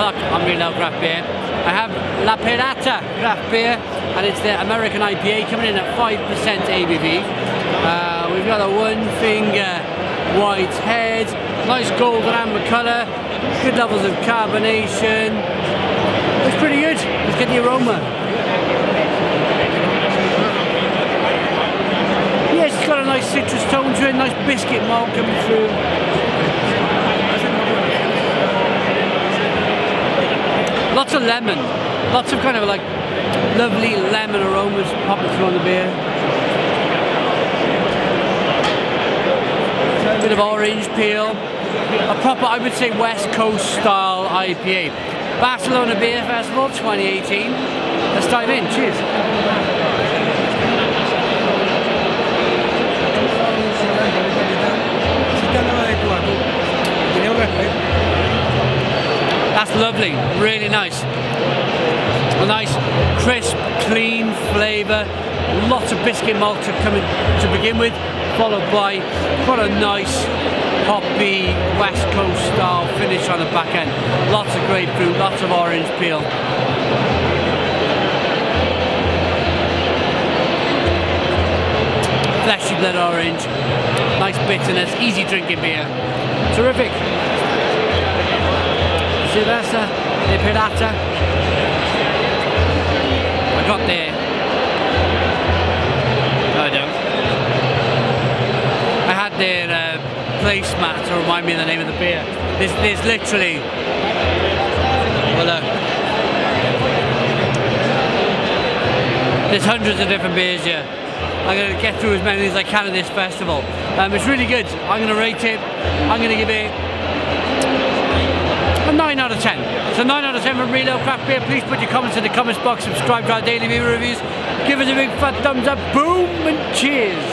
o'clock on Real Ale Craft Beer. I have La Pirata Craft Beer, and it's the American IPA coming in at 5% ABV. Uh, we've got a one finger white head, nice golden amber colour, good levels of carbonation. It's pretty good. Let's get the aroma. Yes, it's got a nice citrus tone to it, nice biscuit malt coming through. Lots of lemon, lots of kind of like lovely lemon aromas popping through on the beer. A bit of orange peel, a proper, I would say, West Coast style IPA. Barcelona Beer Festival 2018. Let's dive in. Cheers. That's lovely, really nice. A nice, crisp, clean flavour. Lots of biscuit malt to come in to begin with, followed by quite a nice, hoppy, West Coast style finish on the back end. Lots of grapefruit, lots of orange peel. Fleshy blood orange, nice bitterness, easy drinking beer. Terrific. Cerveza de Pirata. I got there. No, I don't. I had their uh, placemat to remind me of the name of the beer. There's, there's literally. Well. There's hundreds of different beers here. I'm going to get through as many as I can at this festival. Um, it's really good. I'm going to rate it. I'm going to give it a 9 out of 10. So 9 out of 10 from Real Craft Beer. Please put your comments in the comments box, subscribe to our daily beer reviews, give us a big fat thumbs up, boom, and cheers.